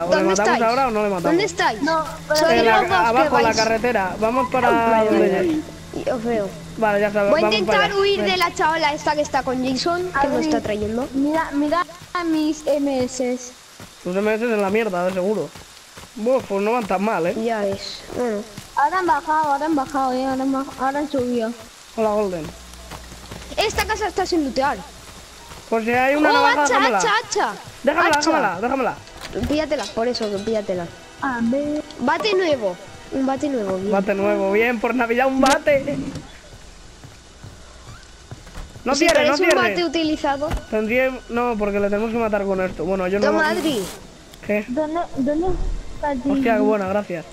¿O le ¿Dónde matamos estáis? ahora o no le matamos? ¿Dónde estáis? No, En la- abajo, en la carretera. Vamos para donde... Y os veo. Vale, ya está. Voy a intentar huir Ven. de la chavala esta que está con Jason, que nos está trayendo. Mira, mira mis MS. Tus MS en la mierda, de seguro. Buf, pues no van tan mal, ¿eh? Ya ves. Bueno. Ahora han bajado, ahora han bajado, eh, ahora han, ahora han subido. Hola, Golden. Esta casa está sin lootear. Pues si hay una ¡Oh, navaja, hacha, déjamela. hacha, hacha! Déjamela, Hacha. déjamela, déjamela. Píllatela, por eso, que píllatela. A ver. Bate nuevo. Un bate nuevo, bien. Bate nuevo, bien, por Navidad un bate. No si tiene, no queréis un bate utilizado. Tendría... No, porque le tenemos que matar con esto. Bueno, yo no... Toma, Adri. ¿Qué? ¿Dónde, dónde está el Hostia, qué buena, gracias.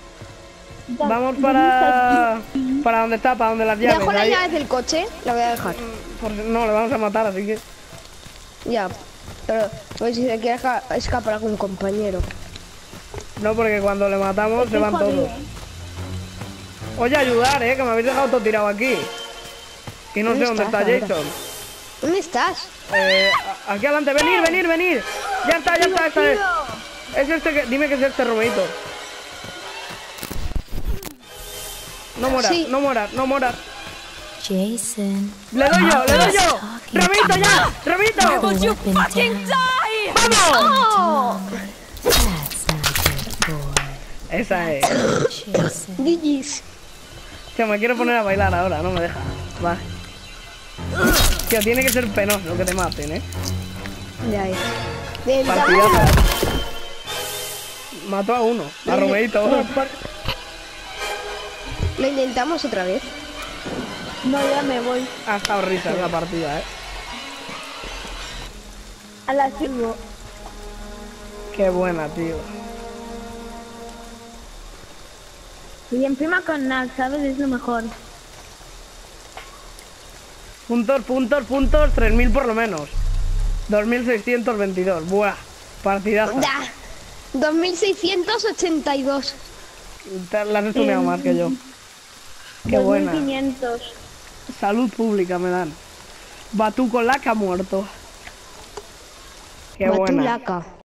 Vamos para... Para donde está, para donde las llaves. Dejo las llaves del coche, la voy a dejar. por si- No, le vamos a matar, así que... Ya. Pero pues, si se quiere esca- escapar algún compañero. No, porque cuando le matamos se van todos. Oye, ayudar, eh, que me habéis dejado todo tirado aquí. Y no sé ¿Dónde está ahora? Jason. ¿Dónde estás? Eh, aquí adelante, venir, venir, venir. Ya está, ya está, esta es. Es este que. Dime que es este Romeito. No mueras, Sí. no mueras, no mueras. Jason, Le doy yo, le doy yo. Romeito ya, good boy. Esa es. Digis. Tío, me quiero poner a bailar ahora, no me deja. Va. Tío, tiene que ser penoso que te maten, eh. Ya es. Partidazo. Mató a uno, a Romeito. Lo intentamos otra vez. No, ya me voy. Ha estado risa la partida, eh. A las 5. Qué buena, tío. Y encima con Nax, ¿sabes? Es lo mejor. Puntos, puntos, puntos, 3.000 por lo menos. 2.622. Buah, partidaza. Da. 2682. Te la has estudiado más que yo. Qué buena. 2500. Salud pública me dan. Batuco laca muerto. Qué buena.